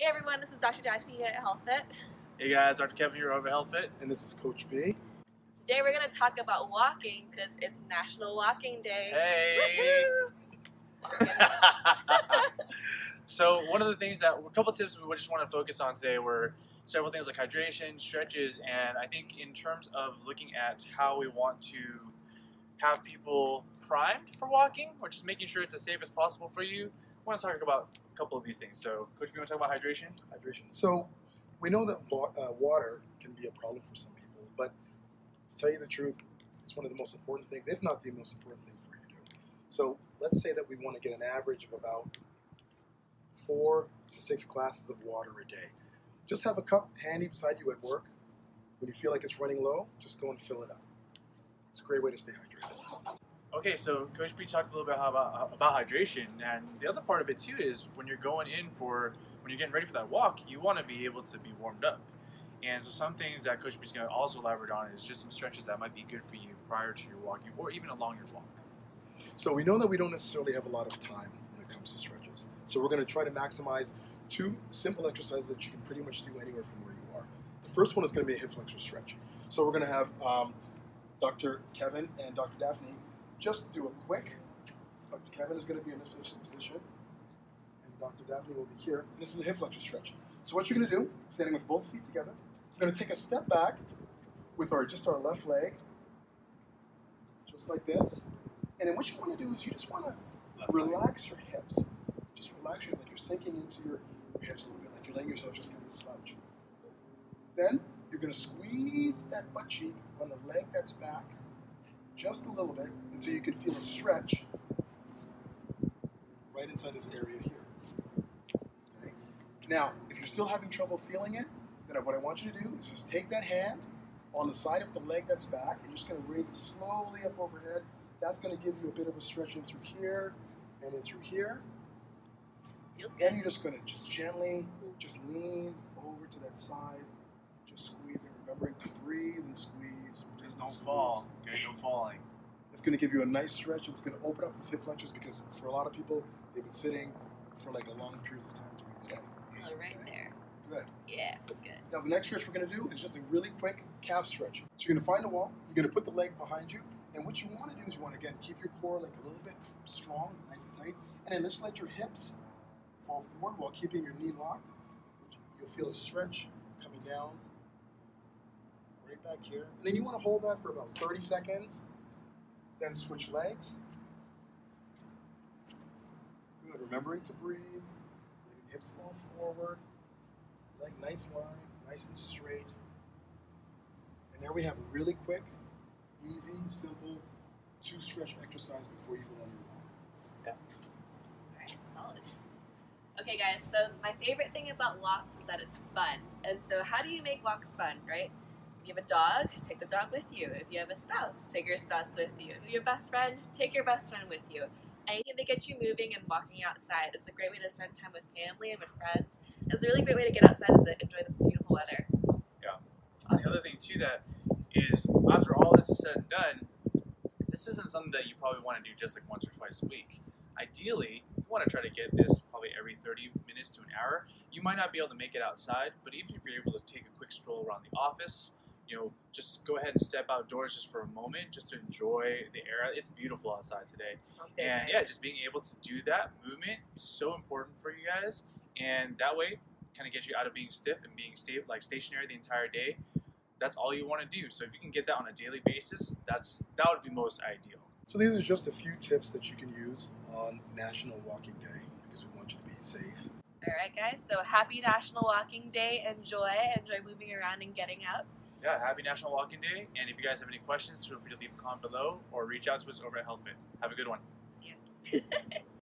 Hey everyone, this is Dr. Daphne here at HealthFit. Hey guys, Dr. Kevin here over HealthFit. And this is Coach B. Today we're going to talk about walking because it's National Walking Day. Hey! Woohoo! so one of the things that, a couple tips we just want to focus on today were several things like hydration, stretches, and I think in terms of looking at how we want to have people primed for walking, or just making sure it's as safe as possible for you, I want to talk about a couple of these things. So, Coach, you want to talk about hydration? Hydration. So we know that uh, water can be a problem for some people, but to tell you the truth, it's one of the most important things, if not the most important thing for you to do. So let's say that we want to get an average of about four to six glasses of water a day. Just have a cup handy beside you at work. When you feel like it's running low, just go and fill it up. It's a great way to stay hydrated. Okay, so Coach B talked a little bit about about hydration, and the other part of it too is when you're going in for when you're getting ready for that walk, you want to be able to be warmed up. And so some things that Coach B is going to also elaborate on is just some stretches that might be good for you prior to your walking or even along your walk. So we know that we don't necessarily have a lot of time when it comes to stretches. So we're going to try to maximize two simple exercises that you can pretty much do anywhere from where you are. The first one is going to be a hip flexor stretch. So we're going to have um, Dr. Kevin and Dr. Daphne just do a quick. Dr. Kevin is going to be in this position, and Dr. Daphne will be here. And this is a hip flexor stretch. So what you're going to do, standing with both feet together, you're going to take a step back with our just our left leg, just like this. And then what you want to do is you just want to relax your hips. Just relax your like you're sinking into your, your hips a little bit, like you're letting yourself just kind of slouch. Then you're going to squeeze that butt cheek on the leg that's back just a little bit until you can feel a stretch right inside this area here. Okay? Now, if you're still having trouble feeling it, then what I want you to do is just take that hand on the side of the leg that's back and you're just going to raise it slowly up overhead. That's going to give you a bit of a stretch in through here and in through here. Feels Then good. you're just going to just gently just lean over to that side, just squeezing, remembering to breathe and squeeze. Just don't squeeze. fall. Okay, no falling. It's going to give you a nice stretch. It's going to open up these hip flexors because for a lot of people, they've been sitting for like a long periods of time during the day. Oh, right there. Good. Yeah, good. Now the next stretch we're going to do is just a really quick calf stretch. So you're going to find a wall. You're going to put the leg behind you, and what you want to do is you want to again keep your core like a little bit strong, nice and tight, and then just let your hips fall forward while keeping your knee locked. You'll feel a stretch coming down right back here, and then you want to hold that for about 30 seconds. Then switch legs. Good. Remembering to breathe. Letting hips fall forward. Leg nice line, nice and straight. And there we have a really quick, easy, simple two stretch exercise before you go on your walk. Alright, solid. Okay, guys, so my favorite thing about walks is that it's fun. And so, how do you make walks fun, right? If you have a dog, take the dog with you. If you have a spouse, take your spouse with you. If you have a best friend, take your best friend with you. Anything that gets you moving and walking outside is a great way to spend time with family and with friends. It's a really great way to get outside and enjoy this beautiful weather. Yeah. Awesome. the other thing too that is after all this is said and done, this isn't something that you probably want to do just like once or twice a week. Ideally, you want to try to get this probably every 30 minutes to an hour. You might not be able to make it outside, but even if you're able to take a quick stroll around the office, you know, just go ahead and step outdoors just for a moment, just to enjoy the air. It's beautiful outside today. smells good. And guys. yeah, just being able to do that movement is so important for you guys, and that way, kind of get you out of being stiff and being sta- like stationary the entire day. That's all you want to do. So if you can get that on a daily basis, that's that would be most ideal. So these are just a few tips that you can use on National Walking Day because we want you to be safe. All right, guys. So happy National Walking Day. Enjoy. Enjoy moving around and getting out. Yeah, happy National Walking Day. And if you guys have any questions, feel free to leave a comment below or reach out to us over at HealthFit. Have a good one. See ya.